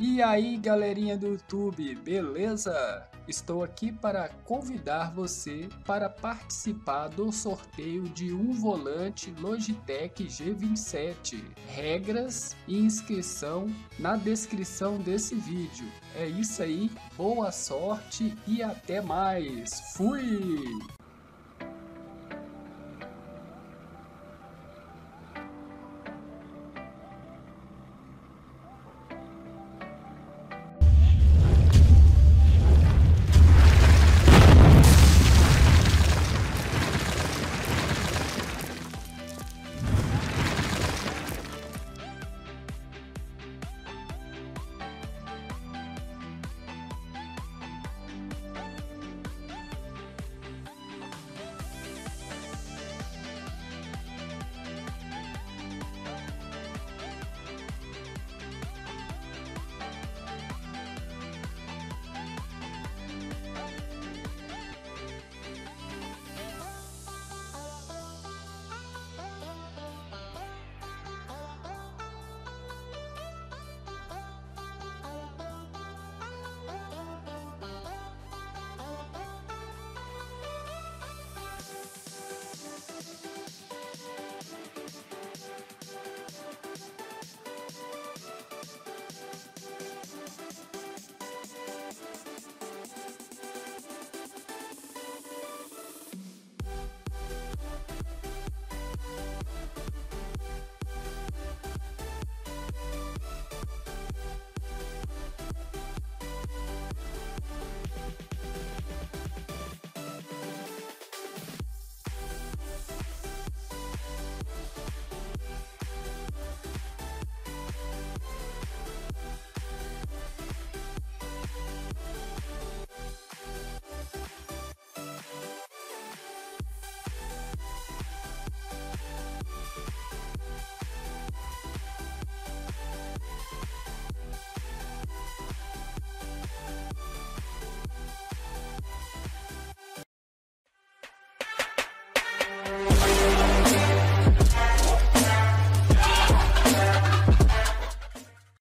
E aí, galerinha do YouTube, beleza? Estou aqui para convidar você para participar do sorteio de um volante Logitech G27. Regras e inscrição na descrição desse vídeo. É isso aí, boa sorte e até mais. Fui!